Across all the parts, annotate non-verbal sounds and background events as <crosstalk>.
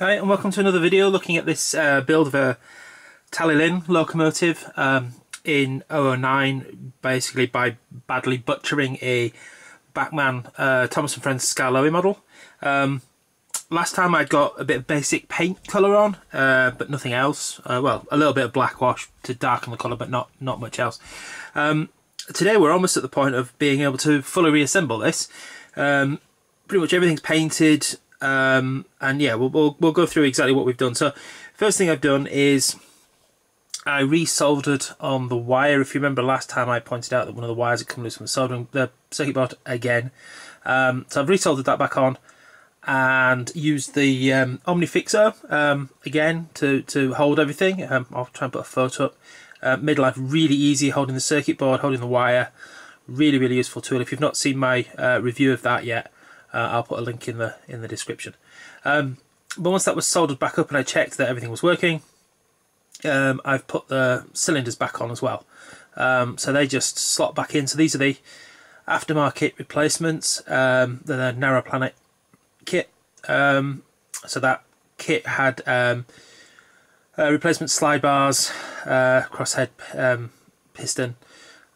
Hi and welcome to another video looking at this uh, build of a Talyllyn locomotive um, in 009 basically by badly butchering a Bachmann uh, Thomas & Friends Skarloey model. Um, last time I got a bit of basic paint colour on uh, but nothing else. Uh, well a little bit of black wash to darken the colour but not, not much else. Um, today we're almost at the point of being able to fully reassemble this. Um, pretty much everything's painted um, and yeah, we'll, we'll, we'll go through exactly what we've done. So first thing I've done is I resoldered on the wire. If you remember last time I pointed out that one of the wires had come loose from the soldering the circuit board again. Um, so I've resoldered that back on and used the um, OMNIFIXO um, again to, to hold everything. Um, I'll try and put a photo up. Uh, life really easy holding the circuit board, holding the wire. Really, really useful tool. If you've not seen my uh, review of that yet, uh, I'll put a link in the in the description. Um, but once that was soldered back up and I checked that everything was working, um, I've put the cylinders back on as well. Um, so they just slot back in. So these are the aftermarket replacements. Um, they're the Narrow Planet kit. Um, so that kit had um, uh, replacement slide bars, uh, crosshead um, piston,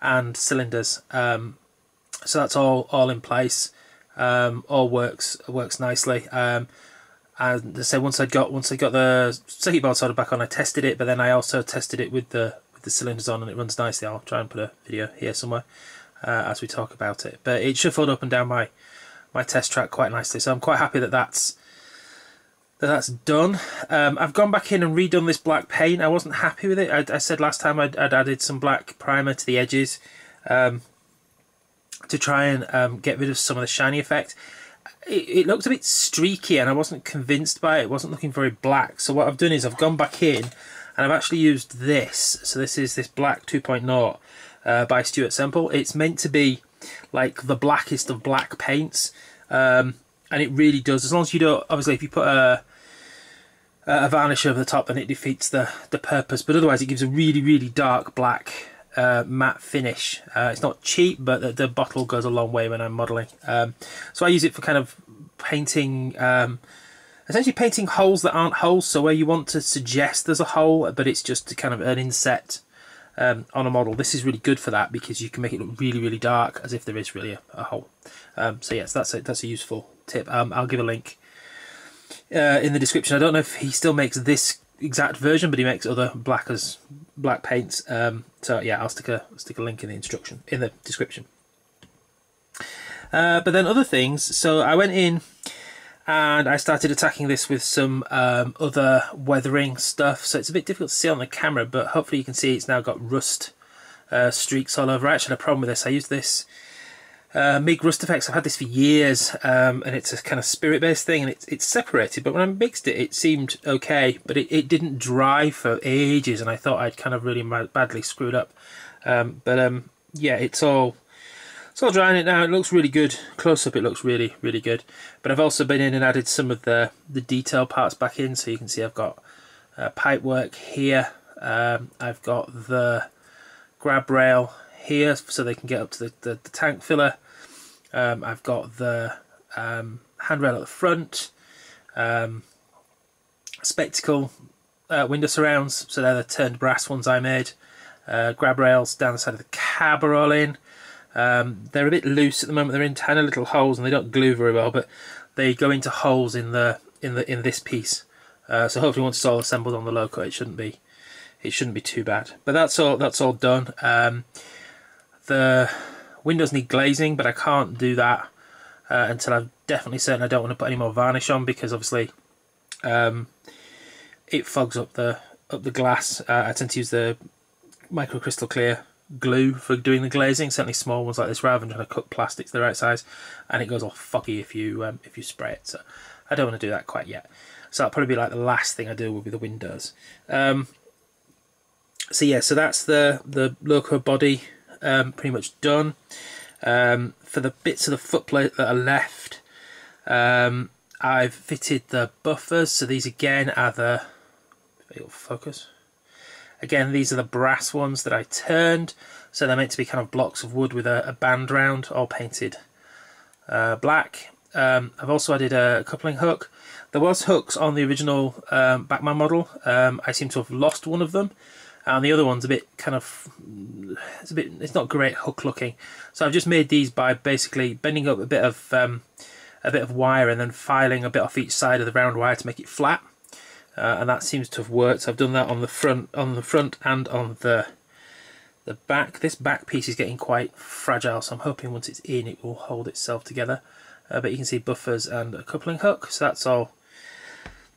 and cylinders. Um, so that's all all in place um, all works works nicely. Um, and so once I got once I got the circuit board soldered back on, I tested it, but then I also tested it with the with the cylinders on, and it runs nicely. I'll try and put a video here somewhere uh, as we talk about it. But it shuffled up and down my my test track quite nicely, so I'm quite happy that that's that that's done. Um, I've gone back in and redone this black paint. I wasn't happy with it. I, I said last time I'd, I'd, added some black primer to the edges. Um, to try and um, get rid of some of the shiny effect. It, it, looked a bit streaky and I wasn't convinced by it. It wasn't looking very black. So what I've done is I've gone back in and I've actually used this. So this is this black 2.0 uh, by Stuart Semple. It's meant to be like the blackest of black paints. Um, and it really does. As long as you don't, obviously if you put a a varnish over the top then it defeats the, the purpose. But otherwise it gives a really, really dark black uh, matte finish. Uh, it's not cheap, but the, the, bottle goes a long way when I'm modelling. Um, so I use it for kind of painting, um, essentially painting holes that aren't holes. So where you want to suggest there's a hole, but it's just kind of an inset um, on a model. This is really good for that because you can make it look really, really dark as if there is really a, a hole. Um, so yes, that's a, that's a useful tip. Um, I'll give a link uh, in the description. I don't know if he still makes this exact version, but he makes other black as black paints. Um, so yeah, I'll stick a stick a link in the instruction in the description. Uh, but then other things. So I went in and I started attacking this with some um, other weathering stuff. So it's a bit difficult to see on the camera, but hopefully you can see it's now got rust uh, streaks all over. I actually had a problem with this. I used this uh, MIG Rust Effects, I've had this for years, um, and it's a kind of spirit-based thing, and it's, it's separated, but when I mixed it, it seemed okay, but it, it didn't dry for ages, and I thought I'd kind of really badly screwed up. Um, but um, yeah, it's all it's all drying it now. It looks really good. Close up, it looks really, really good. But I've also been in and added some of the, the detail parts back in, so you can see I've got uh, pipe work here. Um, I've got the grab rail here so they can get up to the, the, the tank filler. Um, I've got the um, handrail at the front, um, spectacle uh, window surrounds, so they're the turned brass ones I made. Uh, grab rails down the side of the cab are all in. Um, they're a bit loose at the moment. They're in tiny little holes and they don't glue very well, but they go into holes in the in the in this piece. Uh, so hopefully, once it's all assembled on the loco, it shouldn't be it shouldn't be too bad. But that's all that's all done. Um, the windows need glazing, but I can't do that uh, until I'm definitely certain I don't want to put any more varnish on because obviously um, it fogs up the up the glass. Uh, I tend to use the Micro Kristal Klear glue for doing the glazing, certainly small ones like this, rather than trying to cut plastics the right size, and it goes all foggy if you um, if you spray it. So I don't want to do that quite yet. So that'll probably be like the last thing I do will be the windows. Um, so yeah, so that's the the loco body um, pretty much done. Um, for the bits of the footplate that are left, um, I've fitted the buffers. So these again are the focus. Again, these are the brass ones that I turned. So they're meant to be kind of blocks of wood with a, a band round, all painted uh, black. Um, I've also added a coupling hook. There was hooks on the original um, Bachmann model. Um, I seem to have lost one of them, and the other one's a bit kind of it's a bit it's not great hook looking. So I've just made these by basically bending up a bit of um, a bit of wire and then filing a bit off each side of the round wire to make it flat, uh, and that seems to have worked. So I've done that on the front on the front and on the the back. This back piece is getting quite fragile, so I'm hoping once it's in it will hold itself together. Uh, but you can see buffers and a coupling hook, so that's all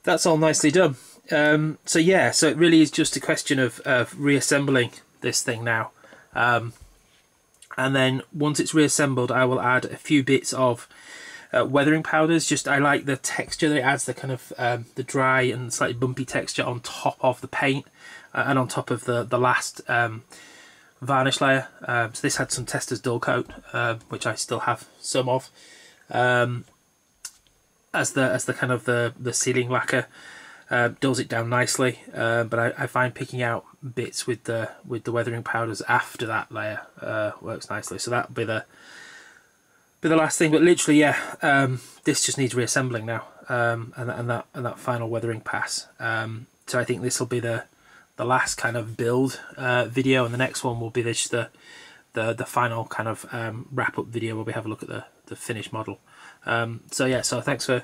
that's all nicely done. Um, so yeah, so it really is just a question of, of reassembling this thing now. Um, and then once it's reassembled, I will add a few bits of uh, weathering powders. Just I like the texture that it adds, the kind of um, the dry and slightly bumpy texture on top of the paint uh, and on top of the the last um, varnish layer. Um, so this had some Testors Dullcote, uh, which I still have some of. Um, as the as the kind of the the sealing lacquer uh, dulls it down nicely. Uh, but I, I, find picking out bits with the with the weathering powders after that layer uh, works nicely. So that'll be the be the last thing. But literally, yeah, um, this just needs reassembling now, um, and and that and that final weathering pass. Um, so I think this will be the the last kind of build uh, video, and the next one will be this the the the final kind of um, wrap up video where we have a look at the the finished model. Um, so yeah, so thanks for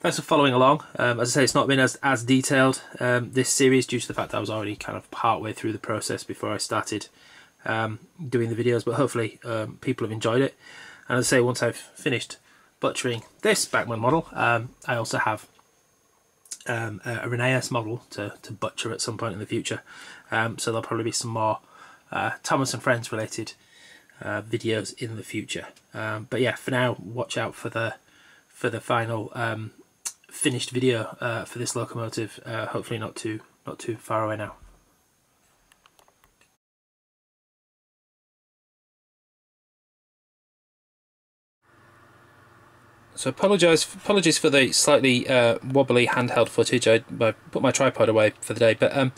thanks for following along. Um, as I say, it's not been as as detailed um, this series due to the fact that I was already kind of part way through the process before I started um, doing the videos. But hopefully, um, people have enjoyed it. And as I say, once I've finished butchering this Bachmann model, um, I also have um, a, a Rheneas model to, to butcher at some point in the future. so there'll probably be some more uh, Thomas and Friends related uh, videos in the future. But yeah, for now, watch out for the for the final um, finished video uh, for this locomotive. Uh, hopefully, not too not too far away now. So apologise apologies for the slightly uh, wobbly handheld footage. I, I, put my tripod away for the day, but um,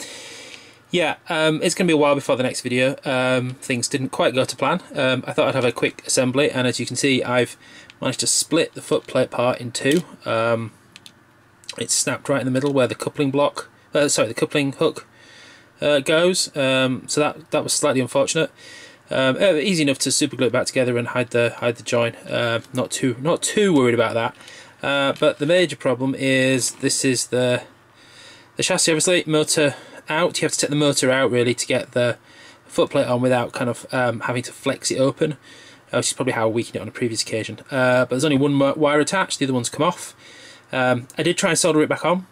yeah, um, it's going to be a while before the next video. Um, things didn't quite go to plan. Um, I thought I'd have a quick assembly, and as you can see, I've managed to split the footplate part in two. Um, it's snapped right in the middle where the coupling block, uh, sorry, the coupling hook uh, goes. Um, so that that was slightly unfortunate. Um, uh, easy enough to super glue it back together and hide the hide the join. Uh, not too not too worried about that. Uh, but the major problem is this is the the chassis obviously motor out. You have to take the motor out really to get the footplate on without kind of um, having to flex it open, uh, which is probably how I weakened it on a previous occasion. But there's only one wire attached, the other one's come off. Um, I did try and solder it back on,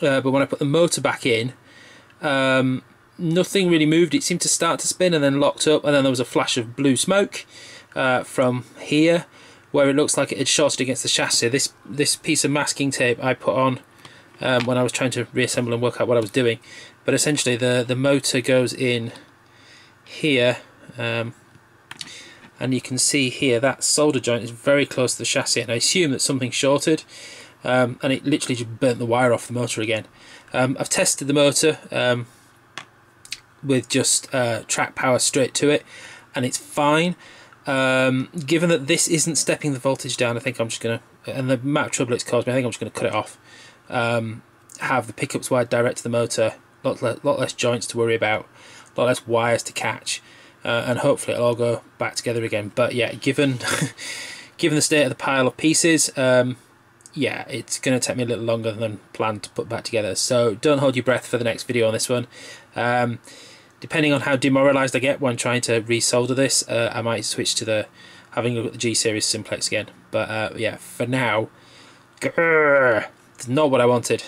uh, but when I put the motor back in, um, nothing really moved. It seemed to start to spin and then locked up, and then there was a flash of blue smoke uh, from here, where it looks like it had shorted against the chassis. This this piece of masking tape I put on um, when I was trying to reassemble and work out what I was doing but essentially the the motor goes in here um, and you can see here that solder joint is very close to the chassis and I assume that something shorted um, and it literally just burnt the wire off the motor again. Um, I've tested the motor um, with just uh, track power straight to it and it's fine. Um, given that this isn't stepping the voltage down I think I'm just going to, and the amount of trouble it's caused me, I think I'm just going to cut it off. Um, have the pickups wired direct to the motor lot, le lot less joints to worry about, a lot less wires to catch, uh, and hopefully it'll all go back together again. But yeah, given <laughs> given the state of the pile of pieces, um, yeah, it's going to take me a little longer than planned to put back together. So don't hold your breath for the next video on this one. Um, depending on how demoralised I get when trying to resolder this, uh, I might switch to the having a look at the G series simplex again. But uh, yeah, for now, grrr, it's not what I wanted.